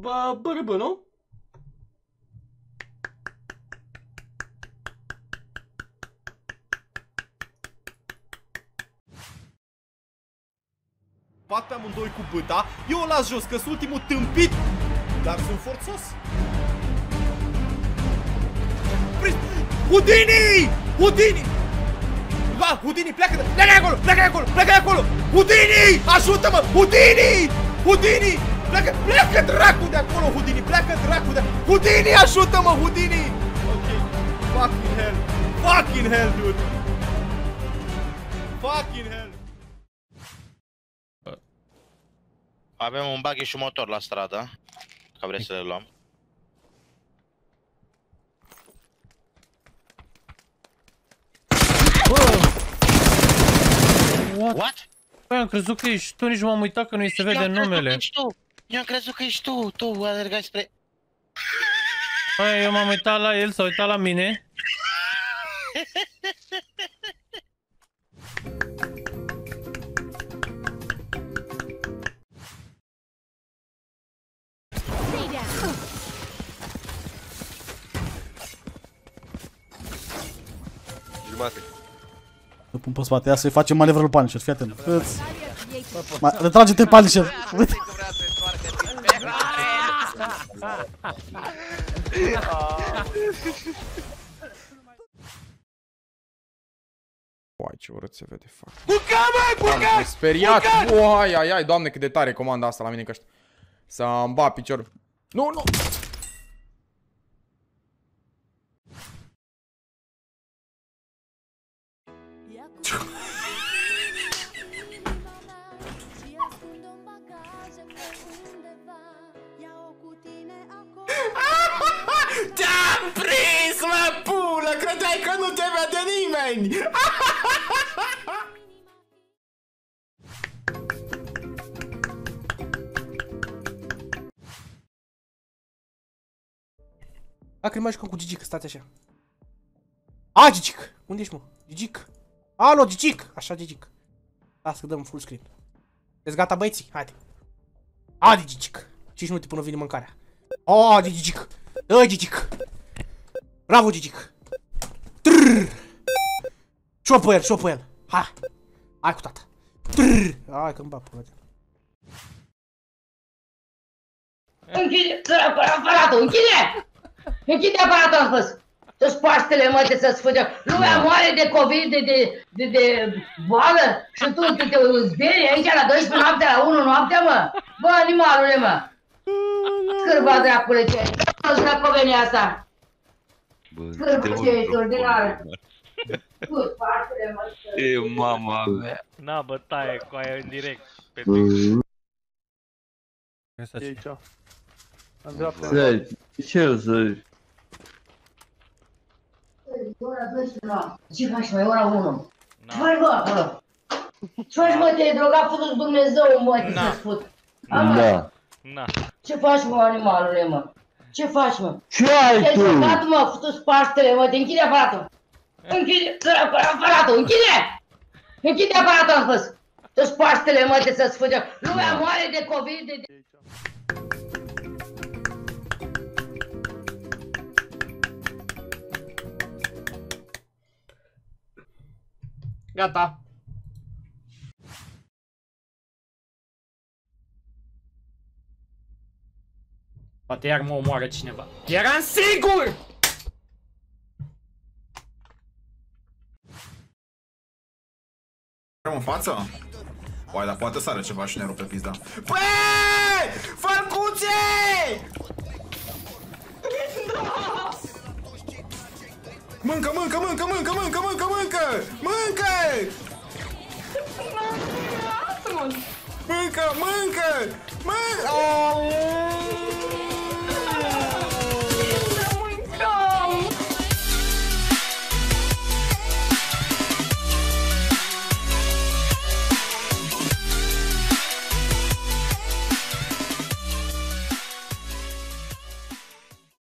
Bă, bărâbă, nu? Pat pe amândoi cu băta, eu o las jos, că sunt ultimul tâmpit, dar sunt forțos. Prins! Houdini! Houdini! Ba, Houdini, pleacă de, pleacă de acolo, pleacă de acolo, pleacă de acolo! Houdini! Ajută-mă! Houdini! Houdini! Pleacă, pleacă dracu de acolo, Houdini, pleacă dracu de Houdini, ajută-mă, Houdini! Ok, fucking hell, fucking hell, dude! Fucking hell! Avem un buggy și un motor la stradă. Ca vrei să le luăm. What? What? Băi, am crezut că ești tu, nici nu m-am uitat că nu-i se Eu vede am crezut că numele. ești tu. Eu am crezut că ești tu. Tu alergai spre... Băi, eu m-am uitat la el, s-a uitat la mine. Jumate. Îl pun pe spate, ia să-i facem manevră lui Punisher, fii atent. Îți... Ma- Retrage-te Punisher! Uite. Uai, ce urât se vede, fac. Am speriat! Uai, ai, ai, doamne, cât de tare comanda asta la mine că ăștia. Să-mi bat piciorul. Nu, nu! Te-am prins, mă, pulă! Credeai că nu te vede nimeni! Lacrima jucăm cu Gigic, stați așa. A, Gigic! Unde ești, mă? Gigic! Alo, Gigic! Așa, Gigic. Lasă că dăm full screen. Ești gata, băieții? Haide. Haide, Gigic! 5 minute până vine mâncarea. Haide, Gigic! Dă, Gigic! Bravo, Gigic! Trrr! Și-o pe el, și-o pe el! Hai! Hai cu tata! Trrr! Hai că-mi bag până Închide, săracul, aparatul, închide! Închide aparatul, am spus! Toți paștele, mă, de să-ți fugă. Lumea moare de COVID, de, de, de, de boală și tu te, te zberi aici la 12 noaptea, la 1 noaptea, mă? Bă, animalule, mă! Scârba, dracule, ce ai? Toți dracovenia asta! Scârba, ce ești ordinară! Tu, paștele, mă! E mama mea. Na, bă, taie cu aia în direct. Pe Twitch. E aici. Stai, ce o să... Ora 12 noaptea. Ce faci, mai ora 1? Ce faci, mă, acolo? Ce faci, mă, te-ai drogat, făcut Dumnezeu, mă, te să-ți fut. Da. Na. Ce faci, mă, animalule, mă? Ce faci, mă? Ce ai Te-ai tu? drogat, mă, futu Paștele, mă, te închide aparatul. Închide, săracul, aparatul, închide! Închide aparatul, am spus. Toți Paștele, mă, te să-ți fugă. Lumea moare de COVID, de... de- Gata. Poate iar mă omoară cineva. Eram sigur! în față? Oai, dar poate să are ceva șnerul pe pizda. Băi! Falcuțe! Mâncă, mâncă, mâncă, mâncă, mâncă, mâncă, mâncă! Mâncă! Mâncă, mâncă! Mâncă!